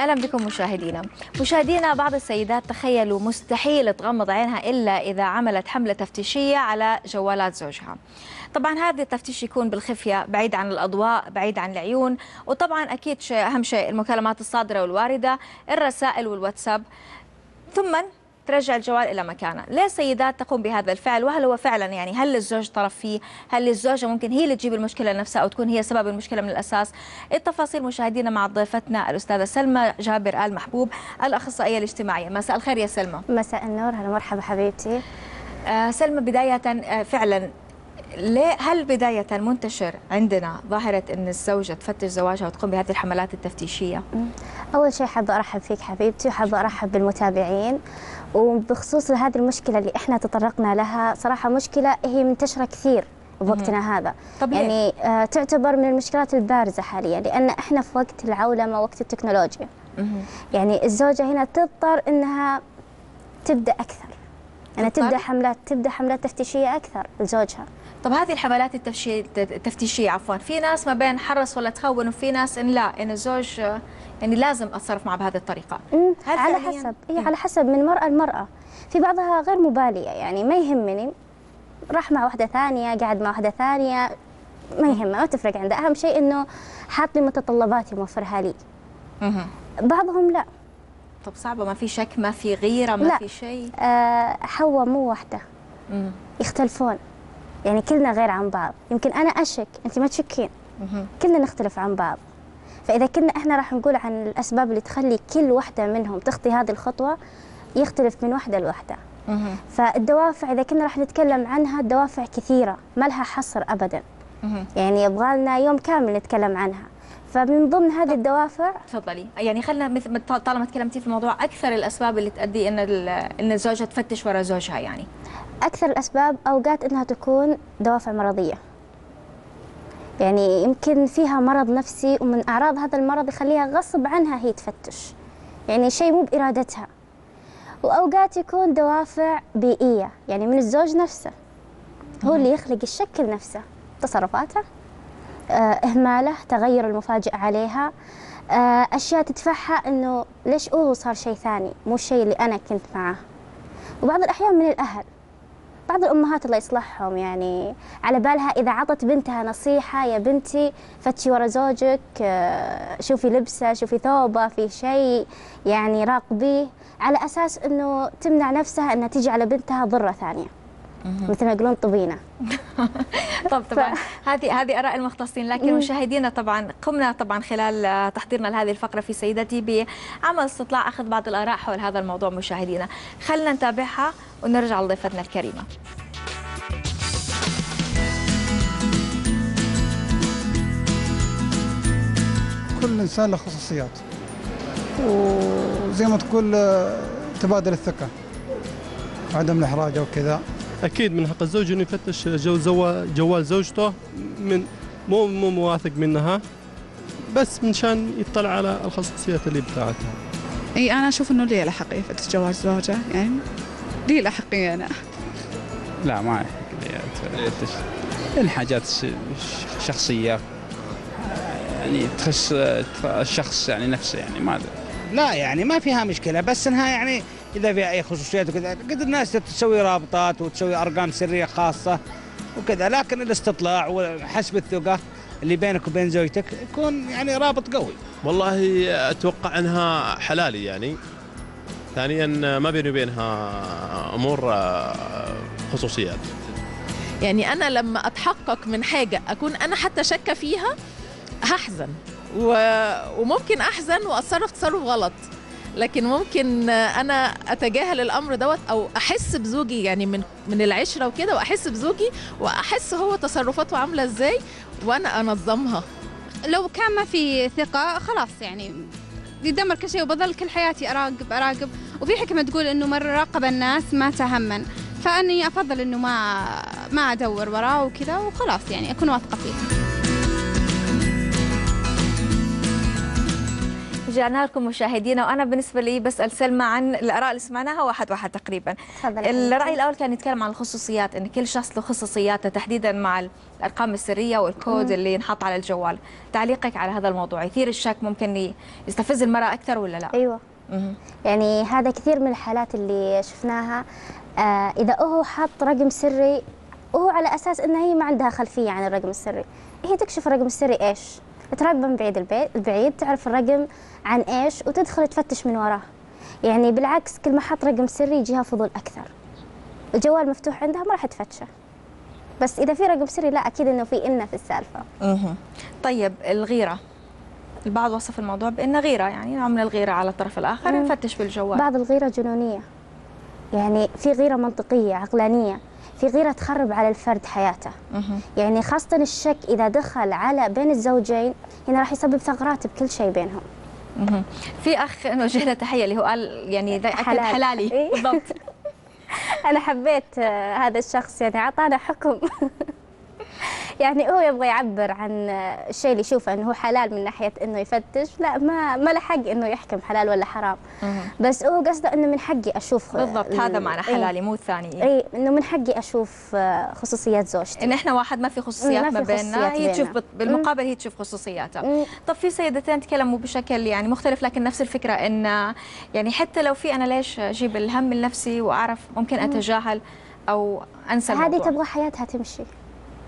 أهلا بكم مشاهدينا. مشاهدينا بعض السيدات تخيلوا مستحيل تغمض عينها إلا إذا عملت حملة تفتيشية على جوالات زوجها. طبعا هذا التفتيش يكون بالخفية بعيد عن الأضواء بعيد عن العيون وطبعا أكيد شيء أهم شيء المكالمات الصادرة والواردة الرسائل والواتساب. ثم ترجع الجوال إلى مكانه، ليه السيدات تقوم بهذا الفعل؟ وهل هو فعلا يعني هل الزوج طرف فيه؟ هل الزوجة ممكن هي اللي تجيب المشكلة لنفسها أو تكون هي سبب المشكلة من الأساس؟ التفاصيل مشاهدينا مع ضيفتنا الأستاذة سلمى جابر ال محبوب الأخصائية الاجتماعية، مساء الخير يا سلمى. مساء النور هلا مرحبا حبيبتي. آه سلمى بداية آه فعلا ليه هل بداية منتشر عندنا ظاهرة أن الزوجة تفتش زواجها وتقوم بهذه الحملات التفتيشية؟ أول شيء حابة أرحب فيك حبيبتي وحابة أرحب بالمتابعين وبخصوص هذه المشكلة اللي إحنا تطرقنا لها صراحة مشكلة هي منتشرة كثير بوقتنا هذا. طب ليه؟ يعني آه تعتبر من المشكلات البارزة حاليا لأن إحنا في وقت العولمة وقت التكنولوجيا. يعني الزوجة هنا تضطر إنها تبدأ أكثر. يعني تضطر؟ تبدأ حملات تبدأ حملات تفتيشية أكثر لزوجها. طب هذه الحملات التفتيشية عفوا في ناس ما بين حرص ولا تخون وفي ناس إن لا إن الزوج يعني لازم أتصرف معه بهذه الطريقة. مم، هل على؟ حسب. هي على حسب من مرأة لمرأة. في بعضها غير مبالية يعني ما يهمني. راح مع واحدة ثانية قاعد مع واحدة ثانية ما يهمه ما تفرق عنده. أهم شيء إنه حاط لي متطلبات يوفرها لي. بعضهم لا. طب صعبة ما في شك ما في غيرة ما لا. في شيء؟ آه حواء مو واحدة. مم. يختلفون. يعني كلنا غير عن بعض. يمكن أنا أشك أنت ما تشكين. كلنا نختلف عن بعض. فإذا كنا إحنا راح نقول عن الأسباب اللي تخلي كل واحدة منهم تخطي هذه الخطوة يختلف من واحدة لواحدة. فالدوافع إذا كنا راح نتكلم عنها الدوافع كثيرة ما لها حصر أبدا. يعني يبغى لنا يوم كامل نتكلم عنها. فمن ضمن هذه الدوافع تفضلي. يعني خلينا مثل ما طالما تكلمتي في الموضوع أكثر الأسباب اللي تؤدي إن ال- إن الزوجة تفتش وراء زوجها يعني؟ أكثر الأسباب أوقات إنها تكون دوافع مرضية. يعني يمكن فيها مرض نفسي ومن أعراض هذا المرض يخليها غصب عنها هي تفتش. يعني شيء مو بإرادتها. وأوقات يكون دوافع بيئية يعني من الزوج نفسه. هو اللي يخلق الشك لنفسه تصرفاته آه، إهماله تغير المفاجئ عليها آه، أشياء تدفعها إنه ليش هو صار شيء ثاني مو الشيء اللي أنا كنت معاه وبعض الأحيان من الأهل. بعض الأمهات الله يصلحهم يعني على بالها إذا عطت بنتها نصيحة يا بنتي فتشي ورا زوجك آه، شوفي لبسه شوفي ثوبه في شيء يعني راقبيه. على أساس أنه تمنع نفسها أنها تيجي على بنتها ضرة ثانية. مثل ما يقولون طبينة. طب طبعا. هذه هذه آراء المختصين لكن مشاهدينا طبعا قمنا طبعا خلال آه، تحضيرنا لهذه الفقرة في سيدتي بعمل استطلاع أخذ بعض الآراء حول هذا الموضوع مشاهدينا. خلينا نتابعها ونرجع لضيفتنا الكريمة. كل إنسان له خصوصيات. وزي ما تقول آه، تبادل الثقة. وعدم الإحراج أو كذا. أكيد من حق الزوج إنه يفتش جو جوال زوجته من مو مو مواثق منها بس منشان يطلع على الخصوصيات اللي بتاعتها. إي أنا أشوف إنه لي الحق يفتش جواز زوجه يعني لي الحقية أنا؟ لا ما يحق لي أفتش. لأن حاجات ش- ش- شخصية. يعني تخص الشخص يعني نفسه يعني ما لا يعني ما فيها مشكلة بس إنها يعني إذا فيها أي خصوصيات وكذا قد الناس تسوي رابطات وتسوي أرقام سرية خاصة وكذا لكن الاستطلاع وحسب الثقة اللي بينك وبين زوجتك يكون يعني رابط قوي. والله أتوقع أنها حلالي يعني. ثانيا ما بيني وبينها أمور آه، خصوصيات. يعني أنا لما أتحقق من حاجة أكون أنا حتى شاكة فيها هحزن. و... وممكن أحزن وأتصرف تصرف غلط. لكن ممكن أنا أتجاهل الأمر دوت أو أحس بزوجي يعني من من العشرة وكده وأحس بزوجي وأحس هو تصرفاته عاملة إزاي وأنا أنظمها. لو كان ما في ثقة خلاص يعني يدمر كل شيء وبظل كل حياتي أراقب أراقب. وفي حكمة تقول إنه من راقب الناس ما تهمن. فأني أفضل إنه ما ما أدور وراه وكذا وخلاص يعني أكون واثقة فيه رجعنا لكم مشاهدينا وأنا بالنسبة لي بسأل سلمى عن الآراء اللي سمعناها واحد واحد تقريبا. الرأي الأول كان يتكلم عن الخصوصيات إن كل شخص له خصوصياته تحديدا مع الأرقام السرية والكود مم. اللي ينحط على الجوال. تعليقك على هذا الموضوع يثير الشك ممكن يستفز المرأة أكثر ولا لا؟ أيوه. مهم. يعني هذا كثير من الحالات اللي شفناها آه إذا هو حط رقم سري وهو على أساس انها هي ما عندها خلفية عن الرقم السري. هي تكشف الرقم السري إيش؟ تراقبه من بعيد البيت البعيد تعرف الرقم عن إيش وتدخل تفتش من وراه. يعني بالعكس كل ما حط رقم سري يجيها فضول أكثر. الجوال مفتوح عندها ما راح تفتشه. بس إذا في رقم سري لا أكيد إنه في إنا في السالفة. مهم. طيب الغيرة. البعض وصف الموضوع بإنه غيرة يعني نوع من الغيرة على الطرف الآخر. نفتش بالجوال. بعض الغيرة جنونية. يعني في غيرة منطقية عقلانية. في غيرة تخرب على الفرد حياته. يعني خاصة الشك إذا دخل على بين الزوجين هنا راح يسبب ثغرات بكل شيء بينهم. في أخ نوجه له تحية اللي هو قال يعني أكد حلال. حلالي إيه. بالضبط أنا حبيت آه، هذا الشخص يعني أعطانا حكم يعني هو يبغى يعبر عن الشيء اللي يشوفه إنه هو حلال من ناحية إنه يفتش. لا ما ما له حق إنه يحكم حلال ولا حرام. بس هو قصده إنه من حقي أشوف آه، بالضبط. هذا معنى إيه. حلالي مو الثاني. اي إنه من حقي أشوف آه، خصوصيات زوجتي. إن إحنا واحد ما في خصوصيات ما ما, بيننا هي تشوف بالمقابل هي تشوف خصوصياتها. مم. طب في سيدتين تكلموا بشكل يعني مختلف لكن نفس الفكرة إن يعني حتى لو في أنا ليش أجيب الهم لنفسي وأعرف ممكن أتجاهل أو أنسى هذه تبغى حياتها تمشي.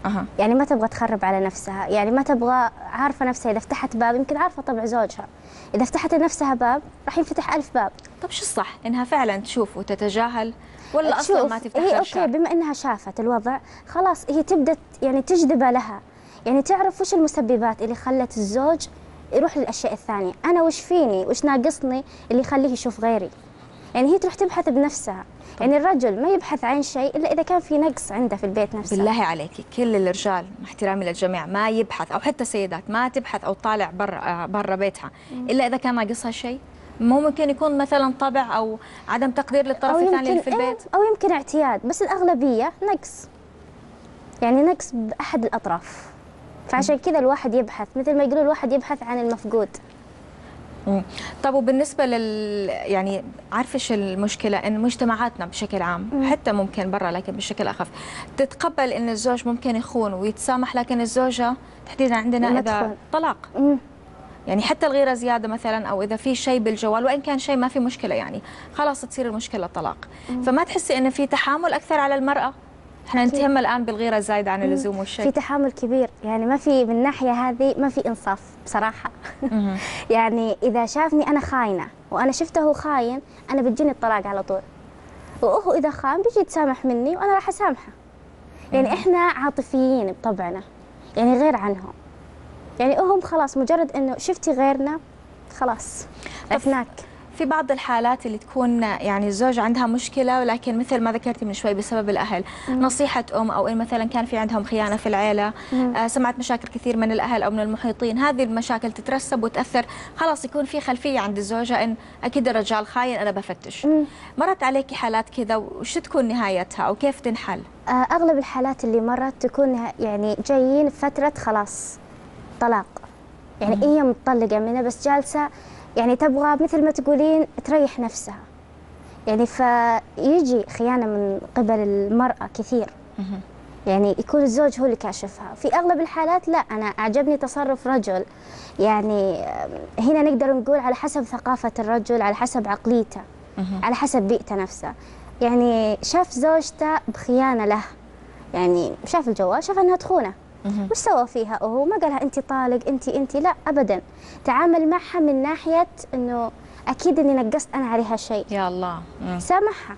أها. يعني ما تبغى تخرب على نفسها يعني ما تبغى عارفة نفسها إذا فتحت باب يمكن عارفة طبع زوجها. إذا فتحت لنفسها باب راح ينفتح ألف باب. طب شو الصح؟ إنها فعلا تشوف وتتجاهل؟ ولا أصلا ما تفتح هي أوكي خرشات بما إنها شافت الوضع خلاص هي تبدأ يعني تجذبه لها. يعني تعرف وش المسببات اللي خلت الزوج يروح للأشياء الثانية؟ أنا وش فيني؟ وش ناقصني اللي يخليه يشوف غيري؟ يعني هي تروح تبحث بنفسها. يعني الرجل ما يبحث عن شيء إلا إذا كان في نقص عنده في البيت نفسه. بالله عليك كل الرجال مع احترامي للجميع ما يبحث أو حتى السيدات ما تبحث أو تطالع برا برا بيتها إلا إذا كان ناقصها شيء. مو ممكن يكون مثلا طبع أو عدم تقدير للطرف الثاني اللي في البيت. إيه، أو يمكن اعتياد بس الأغلبية نقص. يعني نقص بأحد الأطراف. فعشان كذا الواحد يبحث مثل ما يقولوا الواحد يبحث عن المفقود. مم. طب وبالنسبة لل يعني عارفه إيش المشكلة إن مجتمعاتنا بشكل عام مم. حتى ممكن برا لكن بشكل أخف تتقبل إن الزوج ممكن يخون ويتسامح لكن الزوجة تحديدا عندنا إذا. طلاق مم. يعني حتى الغيرة زيادة مثلا أو إذا في شيء بالجوال وإن كان شيء ما في مشكلة يعني خلاص تصير المشكلة طلاق فما تحسي إن في تحامل أكثر على المرأة إحنا. نتهم الآن بالغيرة الزايدة عن اللزوم في والشيء تحامل كبير. يعني ما في من الناحية هذه ما في إنصاف بصراحة. مهم. يعني إذا شافني أنا خاينة وأنا شفته خاين أنا بتجيني الطلاق على طول. وهو إذا خان بيجي يتسامح مني وأنا راح أسامحه. يعني إحنا عاطفيين بطبعنا. يعني غير عنهم. يعني هم خلاص مجرد إنه شفتي غيرنا خلاص عرفناك في بعض الحالات اللي تكون يعني الزوج عندها مشكلة ولكن مثل ما ذكرتي من شوي بسبب الأهل. نصيحة أم أو إن مثلا كان في عندهم خيانة في العيلة آه سمعت مشاكل كثير من الأهل أو من المحيطين. هذه المشاكل تترسب وتأثر. خلاص يكون في خلفية عند الزوجة إن أكيد الرجال خاين أنا بفتش. مرت عليكي حالات كذا وش تكون نهايتها أو كيف تنحل؟ آه، أغلب الحالات اللي مرت تكون يعني جايين بفترة خلاص طلاق. يعني هي متطلقة منه بس جالسة يعني تبغى مثل ما تقولين تريح نفسها. يعني فيجي خيانة من قبل المرأة كثير. يعني يكون الزوج هو اللي كاشفها. في أغلب الحالات لا أنا أعجبني تصرف رجل. يعني هنا نقدر نقول على حسب ثقافة الرجل على حسب عقليته على حسب بيئته نفسها يعني شاف زوجته بخيانة له. يعني شاف الجوال شاف أنها تخونه. وش سوى فيها؟ وهو ما قالها انت طالق انت انت لا ابدا. تعامل معها من ناحية إنه أكيد إني نقصت أنا عليها شيء. يا الله. سامحها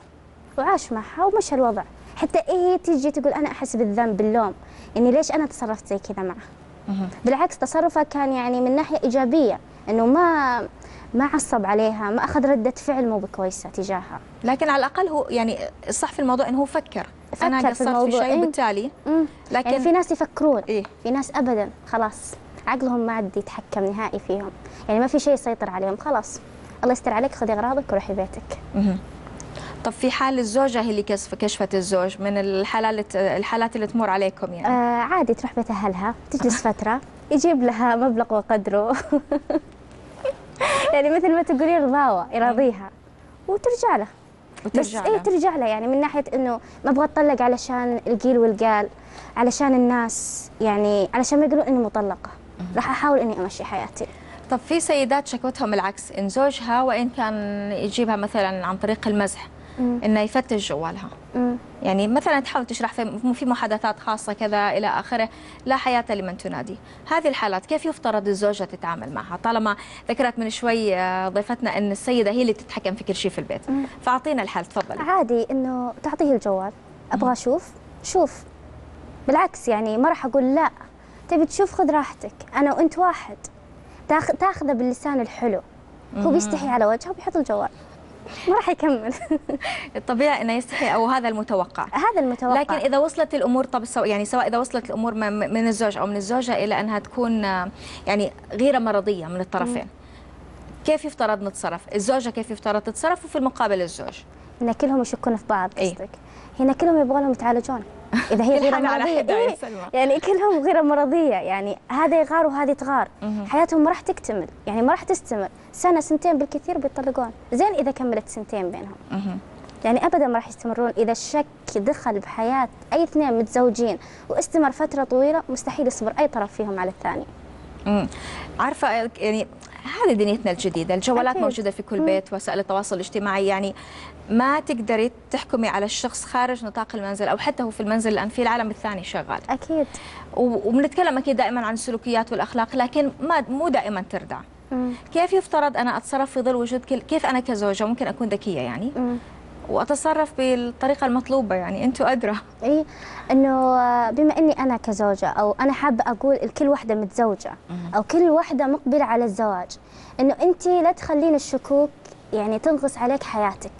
وعاش معها ومشى الوضع حتى هي تيجي تقول أنا أحس بالذنب باللوم. اني ليش أنا تصرفت زي كذا معه بالعكس تصرفها كان يعني من ناحية إيجابية إنه ما ما عصب عليها ما أخذ ردة فعل مو بكويسة تجاهها. لكن على الأقل هو يعني الصح في الموضوع إنه هو فكر. في قصرت في الموضوع، شيء إيه. وبالتالي مم. لكن يعني في ناس يفكرون. إيه؟ في ناس ابدا. خلاص. عقلهم ما عاد يتحكم نهائي فيهم. يعني ما في شيء يسيطر عليهم. خلاص. الله يستر عليك. خذي أغراضك وروحي بيتك. طب في حال الزوجة هي اللي كشف كشفت الزوج من الحالات الحالات اللي تمر عليكم يعني؟ آه عادي. تروح بيت أهلها. تجلس فترة. يجيب لها مبلغ وقدره. يعني مثل ما تقولين رضاوة. يراضيها. وترجع له. بس إيه. ترجع له يعني من ناحية إنه ما أبغى أتطلق علشان القيل والقال علشان الناس يعني علشان ما يقولون إني مطلقة راح أحاول إني أمشي حياتي طب في سيدات شكوتهم العكس إن زوجها وإن كان يجيبها مثلا عن طريق المزح. إنه يفتش جوالها مم. يعني مثلا تحاول تشرح في محادثات خاصة كذا إلى آخره لا حياة لمن تنادي. هذه الحالات كيف يفترض الزوجة تتعامل معها؟ طالما ذكرت من شوي آه، ضيفتنا إن السيدة هي اللي تتحكم في كل شيء في البيت. فأعطينا الحال تفضلي. عادي إنه تعطيه الجوال أبغى أشوف؟ شوف. بالعكس يعني ما راح أقول لا. تبي تشوف؟ خذ راحتك. أنا وأنت واحد. تاخ- تاخذه باللسان الحلو. هو. بيستحي على وجهه بيحط الجوال ما راح يكمل. الطبيعي إنه يستحي أو هذا المتوقع. هذا المتوقع. لكن إذا وصلت الأمور طب سو يعني سواء إذا وصلت الأمور من الزوج أو من الزوجة إلى أنها تكون يعني غيرة مرضية من الطرفين. كيف يفترض نتصرف؟ الزوجة كيف يفترض تتصرف؟ وفي المقابل الزوج. ان كلهم يشكون في بعض إيه. قصدك. هنا كلهم يبغوا لهم يتعالجون. إذا هي غير مرضية. إيه. يعني كلهم غير مرضية. يعني هذا يغار وهذه تغار. حياتهم ما راح تكتمل. يعني ما راح تستمر. سنة سنتين بالكثير بيطلقون. زين إذا كملت سنتين بينهم. يعني ابدا ما راح يستمرون. إذا الشك دخل بحياة أي اثنين متزوجين واستمر فترة طويلة مستحيل يصبر أي طرف فيهم على الثاني. مم. عارفة يعني هذه دنيتنا الجديدة الجوالات أكيد. موجودة في كل. بيت وسائل التواصل الاجتماعي يعني ما تقدري تحكمي على الشخص خارج نطاق المنزل أو حتى هو في المنزل لأن في العالم الثاني شغال أكيد و- وبنتكلم أكيد دائما عن السلوكيات والأخلاق لكن ما مو دائما تردع مم. كيف يفترض أنا أتصرف في ظل وجود كل كيف أنا كزوجة ممكن أكون ذكية يعني مم. وأتصرف بالطريقة المطلوبة يعني أنتم أدرى. إي إنه بما إني أنا كزوجة أو أنا حابة أقول لكل واحدة متزوجة أو كل واحدة مقبلة على الزواج إنه أنت لا تخلين الشكوك يعني تنغص عليك حياتك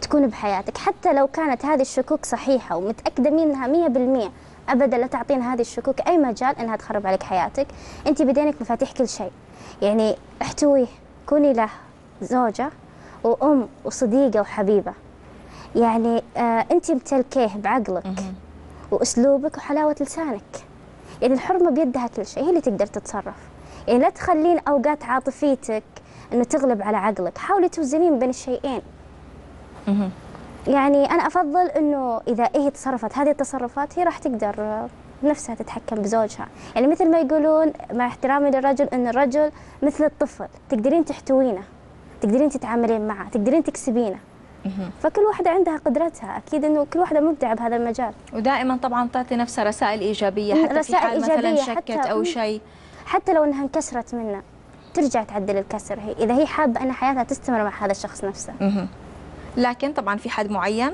تكون بحياتك. حتى لو كانت هذه الشكوك صحيحة ومتأكدة منها 100% ابدا لا تعطين هذه الشكوك أي مجال إنها تخرب عليك حياتك. أنت بدينك مفاتيح كل شيء. يعني احتويه كوني له زوجة وأم وصديقة وحبيبة. يعني آه انت متلكيه بعقلك وأسلوبك وحلاوة لسانك. يعني الحرمة بيدها كل شيء هي اللي تقدر تتصرف. يعني لا تخلين أوقات عاطفيتك إنه تغلب على عقلك. حاولي توزنين بين الشيئين. يعني أنا أفضل إنه إذا هي تصرفت هذه التصرفات هي راح تقدر آه، بنفسها تتحكم بزوجها. يعني مثل ما يقولون مع احترامي للرجل إن الرجل مثل الطفل تقدرين تحتوينه تقدرين تتعاملين معه تقدرين تكسبينه. فكل واحدة عندها قدرتها أكيد إنه كل واحدة مبدعة بهذا المجال ودائما طبعا تعطي نفسها رسائل إيجابية مم، حتى في رسائل حال مثلا إيجابية شكت حتى- مم. شيء حتى لو إنها انكسرت منه ترجع تعدل الكسر هي إذا هي حابة أن حياتها تستمر مع هذا الشخص نفسه. لكن طبعا في حد معين.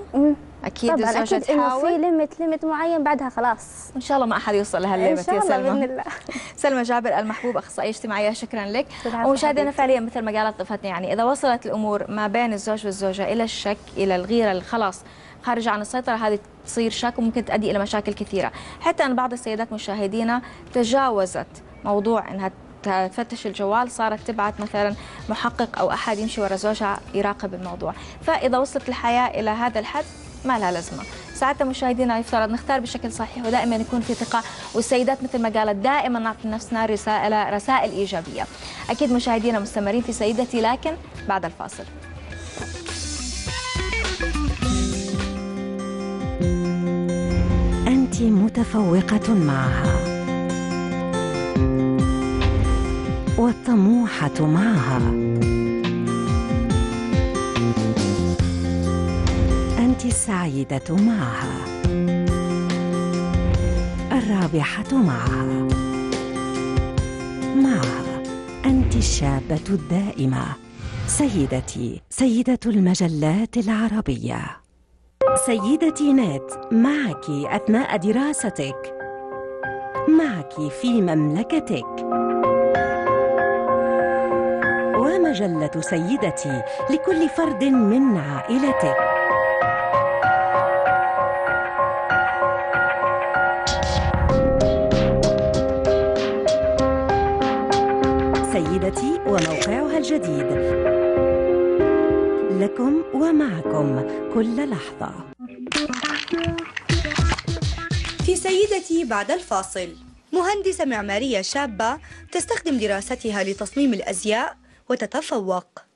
أكيد طبعا أكيد إنه في limit limit معين بعدها خلاص. إن شاء الله ما أحد يوصل إن لهال limit شاء يا الله سلمى. بإذن الله. سلمى جابر المحبوب أخصائية اجتماعية شكرا لك. ومشاهدينا. فعليا مثل ما قالت ضيفتنا يعني إذا وصلت الأمور ما بين الزوج والزوجة إلى الشك إلى الغيرة خلاص خارجة عن السيطرة هذه تصير شك وممكن تؤدي إلى مشاكل كثيرة. حتى أن بعض السيدات مشاهدينا تجاوزت موضوع أنها تفتش الجوال صارت تبعت مثلا محقق أو أحد يمشي ورا زوجها يراقب الموضوع. فإذا وصلت الحياة إلى هذا الحد ما لها لازمة. ساعتها مشاهدينا يفترض نختار بشكل صحيح ودائما يكون في ثقة والسيدات مثل ما قالت دائما نعطي نفسنا رسائل رسائل إيجابية. أكيد مشاهدينا مستمرين في سيدتي لكن بعد الفاصل. أنت متفوقة معها. والطموحة معها. السعيدة معها. الرابحة معها. معها أنت الشابة الدائمة سيدتي سيدة المجلات العربية. سيدتي نت معك أثناء دراستك. معك في مملكتك. ومجلة سيدتي لكل فرد من عائلتك. سيدتي وموقعها الجديد. لكم ومعكم كل لحظة. في سيدتي بعد الفاصل. مهندسة معمارية شابة تستخدم دراستها لتصميم الأزياء وتتفوق.